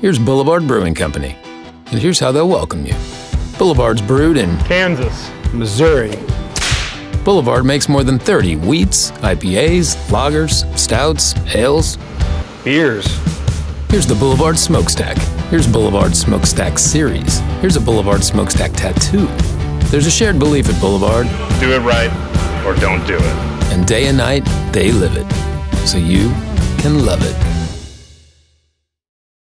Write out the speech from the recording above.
Here's Boulevard Brewing Company, and here's how they'll welcome you. Boulevard's brewed in Kansas, Missouri. Boulevard makes more than 30 wheats, IPAs, lagers, stouts, ales, beers. Here's the Boulevard Smokestack. Here's Boulevard Smokestack Series. Here's a Boulevard Smokestack Tattoo. There's a shared belief at Boulevard. Do it right or don't do it. And day and night, they live it. So you can love it.